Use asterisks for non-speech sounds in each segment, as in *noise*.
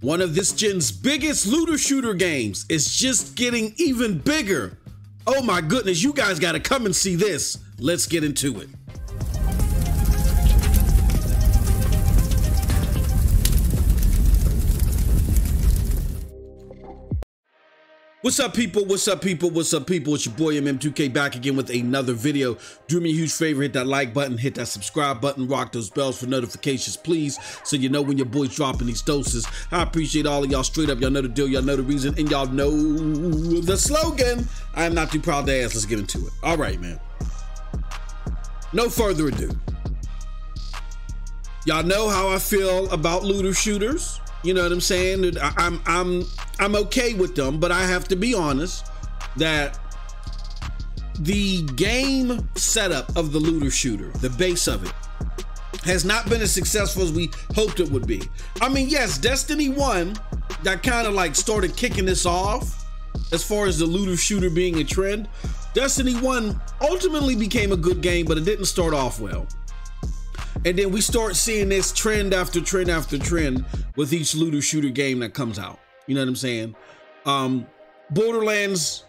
One of this gen's biggest looter shooter games is just getting even bigger. Oh my goodness, you guys gotta come and see this. Let's get into it. What's up, people? What's up, people? What's up, people? It's your boy MM2K back again with another video. Do me a huge favor, hit that like button, hit that subscribe button, rock those bells for notifications, please, so you know when your boy's dropping these doses. I appreciate all of y'all straight up. Y'all know the deal, y'all know the reason, and y'all know the slogan. I am not too proud to ask. Let's get into it. All right, man. No further ado. Y'all know how I feel about looter shooters. You know what I'm saying? I'm I'm I'm okay with them, but I have to be honest that the game setup of the looter shooter, the base of it, has not been as successful as we hoped it would be. I mean, yes, Destiny 1 that kind of like started kicking this off as far as the looter shooter being a trend. Destiny 1 ultimately became a good game, but it didn't start off well. And then we start seeing this trend after trend after trend with each looter shooter game that comes out. You know what I'm saying? Um, Borderlands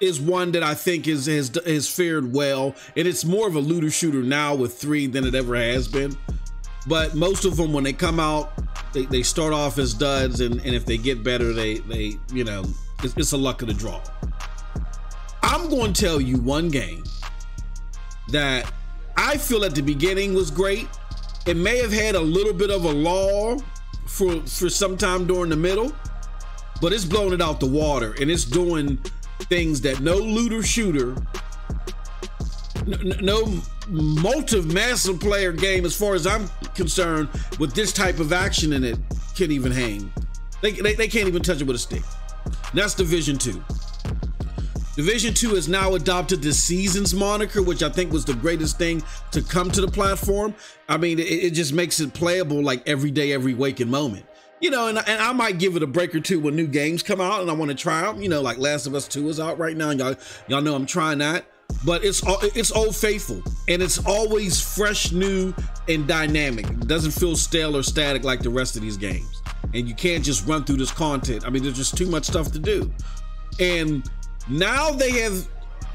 is one that I think is has has fared well, and it's more of a looter shooter now with three than it ever has been. But most of them, when they come out, they, they start off as duds, and, and if they get better, they they you know it's, it's a luck of the draw. I'm going to tell you one game that I feel at the beginning was great. It may have had a little bit of a lull for for some time during the middle, but it's blowing it out the water and it's doing things that no looter shooter, no, no multi-massive player game, as far as I'm concerned, with this type of action in it, can't even hang. They, they, they can't even touch it with a stick. that's Division 2. Division 2 has now adopted the Seasons moniker, which I think was the greatest thing to come to the platform. I mean, it, it just makes it playable like every day, every waking moment. You know, and, and I might give it a break or two when new games come out and I want to try them. You know, like Last of Us 2 is out right now. Y'all, y'all know I'm trying that. But it's it's old faithful and it's always fresh, new, and dynamic. It doesn't feel stale or static like the rest of these games. And you can't just run through this content. I mean, there's just too much stuff to do. And now they have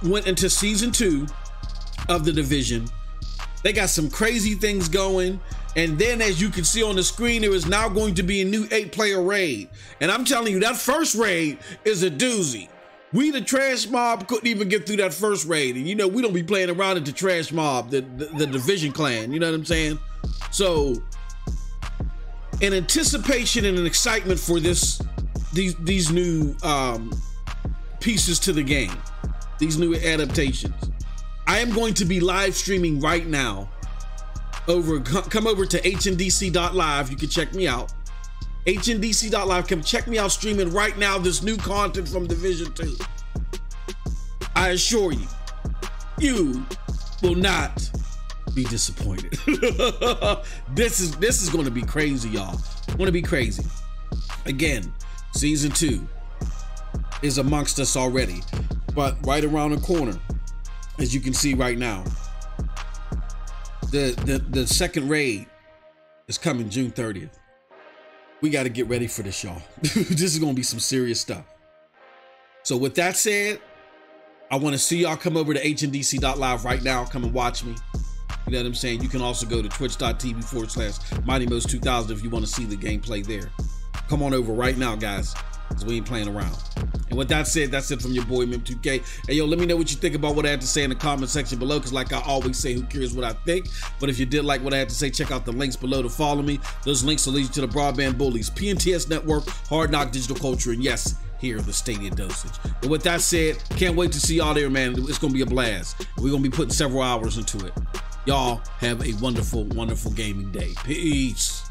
went into season two of the division. They got some crazy things going. And then as you can see on the screen, there is now going to be a new eight player raid. And I'm telling you, that first raid is a doozy. We, the trash mob, couldn't even get through that first raid. And you know, we don't be playing around at the trash mob, the, the, the division clan. You know what I'm saying? So, in anticipation and an excitement for this, these, these new um, pieces to the game, these new adaptations. I am going to be live streaming right now. Over, come over to hnDC.live. You can check me out. hnDC.live. Come check me out streaming right now. This new content from Division Two. I assure you, you will not be disappointed. *laughs* this is this is going to be crazy, y'all. Going to be crazy. Again, season two is amongst us already. But right around the corner, as you can see right now, the the, the second raid is coming June 30th. We got to get ready for this, y'all. *laughs* this is to be some serious stuff. So with that said, I want to see y'all come over to hnDC.live right now. Come and watch me. You know what I'm saying? You can also go to twitch.tv forward slash Mighty Mos 2000 if you want to see the gameplay there. Come on over right now, guys because we ain't playing around. With that said, that's it from your boy MM2K. Hey yo, let me know what you think about what I had to say in the comment section below, because like I always say, who cares what I think? But if you did like what I had to say, check out the links below to follow me. Those links will lead you to the Broadband Bullies, PNTS Network, Hard Knock Digital Culture, and yes, here the Stadia dosage. And with that said, can't wait to see y'all there, man. It's gonna be a blast. We're gonna be putting several hours into it. Y'all have a wonderful, wonderful gaming day. Peace.